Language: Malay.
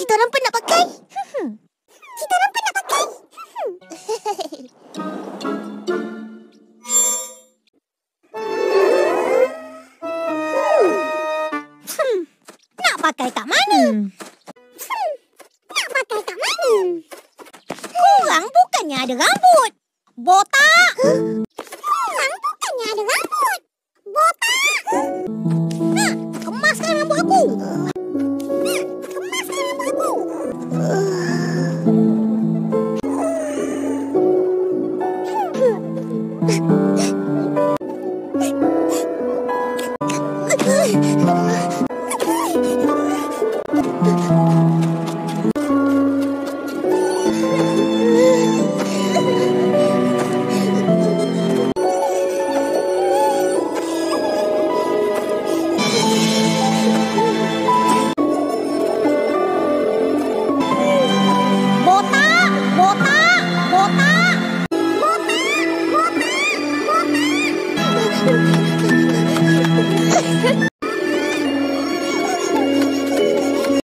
Kita orang pun nak pakai. Kita orang pun nak pakai. Hmm. Nak pakai kat mana? Hmm. Nak pakai kat mana? Korang bukannya ada rambut. Botak. Korang bukannya ada rambut. Botak. Nak kemaskan rambut aku. 对